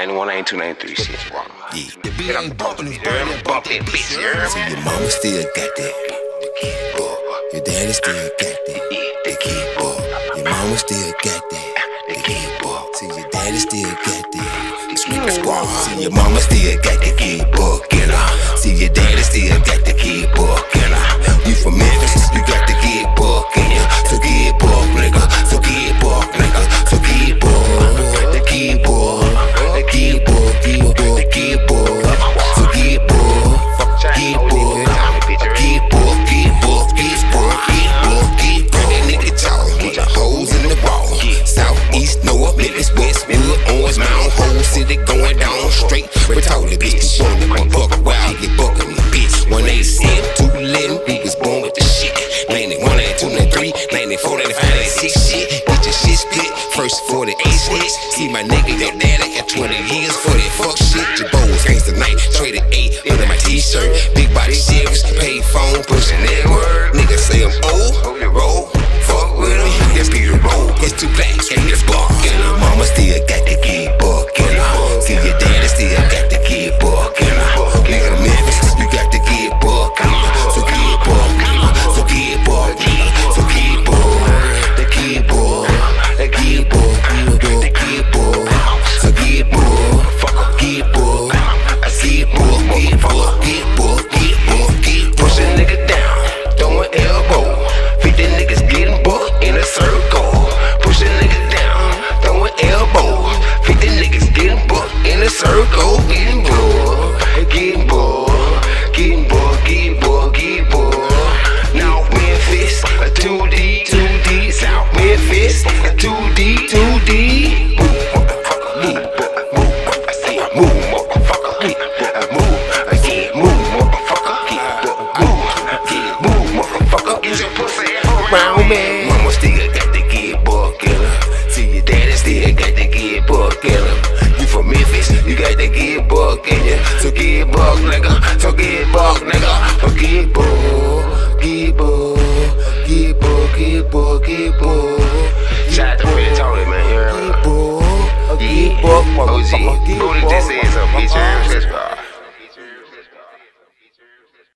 91, 92, 93, shit. Yeah, the beat ain't bumping, it's burning heard me? Bump that bitch, See, your mama still got that. Your daddy still got that. The kid book. Your mama still got that. Your daddy still got that. You from Memphis, you got the 93, 94, 95, 96 shit. Get your shit split. First 48 hits. See my nigga, your daddy got 20 years for that fuck shit. Your bows, gangsta night, traded 8 under my t-shirt. Big body serious, pay phone, pushing that word. Nigga say I'm old, roll, in a circle. Getting booked, getting booked, getting booked, getting booked, getting booked. Now Memphis, a 2D, 2D. South Memphis, a 2D, 2D. Move, move, move. You got the kid book in ya. So kid book, nigga. So kid book, nigga. So kid book, kid book, kid book, kid book, kid book. Shout out to Fred Tony, man. You heard me? Kid book, Yeah. kid book, OG. motherfucker, kid Who